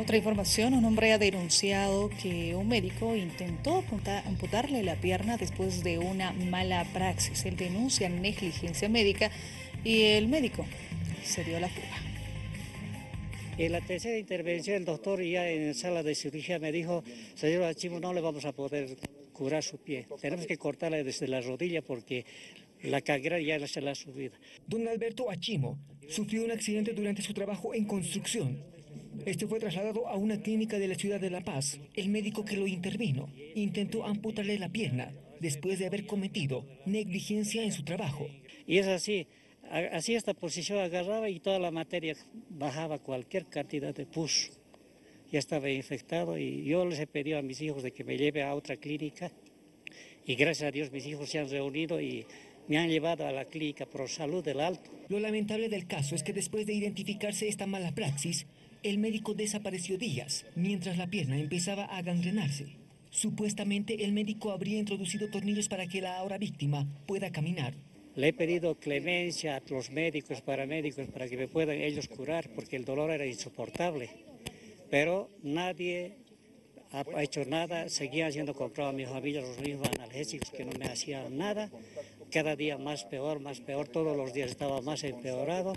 Otra información, un hombre ha denunciado que un médico intentó amputarle la pierna después de una mala praxis. Él denuncia negligencia médica y el médico se dio la fuga. En la tercera intervención el doctor ya en la sala de cirugía me dijo, señor Achimo, no le vamos a poder curar su pie. Tenemos que cortarle desde la rodilla porque la caguera ya se la ha subido. Don Alberto Achimo sufrió un accidente durante su trabajo en construcción. Este fue trasladado a una clínica de la ciudad de La Paz. El médico que lo intervino intentó amputarle la pierna después de haber cometido negligencia en su trabajo. Y es así, así esta posición agarraba y toda la materia bajaba cualquier cantidad de pus. Ya estaba infectado y yo les he pedido a mis hijos de que me lleve a otra clínica y gracias a Dios mis hijos se han reunido y me han llevado a la clínica Pro Salud del Alto. Lo lamentable del caso es que después de identificarse esta mala praxis, el médico desapareció días mientras la pierna empezaba a gangrenarse. Supuestamente el médico habría introducido tornillos para que la ahora víctima pueda caminar. Le he pedido clemencia a los médicos, paramédicos, para que me puedan ellos curar, porque el dolor era insoportable. Pero nadie ha hecho nada, seguían siendo comprados a mis familias los mismos analgésicos que no me hacían nada cada día más peor, más peor, todos los días estaba más empeorado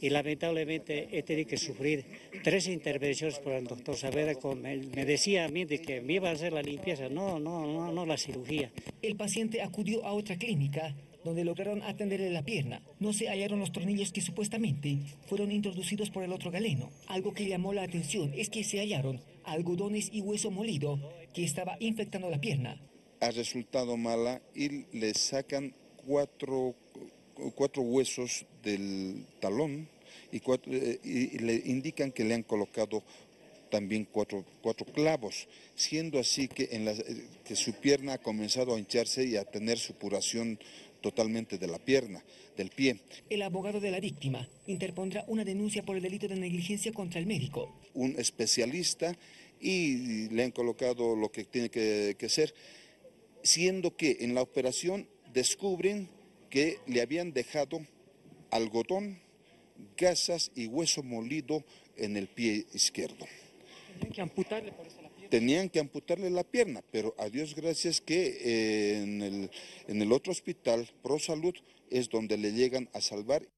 y lamentablemente he tenido que sufrir tres intervenciones por el doctor Saavedra. Me decía a mí de que me iba a hacer la limpieza, no, no, no, no la cirugía. El paciente acudió a otra clínica donde lograron atenderle la pierna. No se hallaron los tornillos que supuestamente fueron introducidos por el otro galeno. Algo que llamó la atención es que se hallaron algodones y hueso molido que estaba infectando la pierna ha resultado mala y le sacan cuatro, cuatro huesos del talón y, eh, y, le indican que le han colocado también cuatro, cuatro clavos, siendo así que, en la, eh, que su pierna ha comenzado a hincharse y a tener supuración totalmente de la pierna, del pie. El abogado de la víctima interpondrá una denuncia por el delito de negligencia contra el médico. Un especialista y le han colocado lo que tiene que, que ser siendo que en la operación descubren que le habían dejado algodón, gasas y hueso molido en el pie izquierdo. Tenían que amputarle por eso la pierna. Tenían que amputarle la pierna, pero a Dios gracias que eh, en, el, en el otro hospital, Pro Salud, es donde le llegan a salvar.